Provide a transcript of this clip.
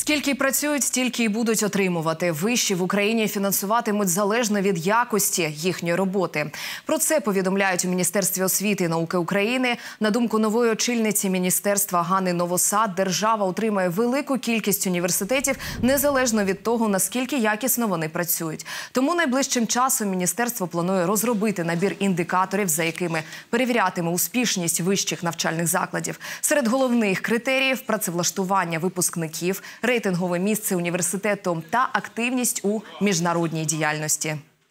Скільки працюють, стільки й будуть отримувати. Вищі в Україні фінансуватимуть залежно від якості їхньої роботи. Про це повідомляють у міністерстві освіти і науки України. На думку нової очільниці міністерства Гани Новосад, держава отримає велику кількість університетів незалежно від того наскільки якісно вони працюють. Тому найближчим часом міністерство планує розробити набір індикаторів, за якими перевірятиме успішність вищих навчальних закладів. Серед головних критеріїв працевлаштування випускників рейтингове місце університету та активність у міжнародній діяльності.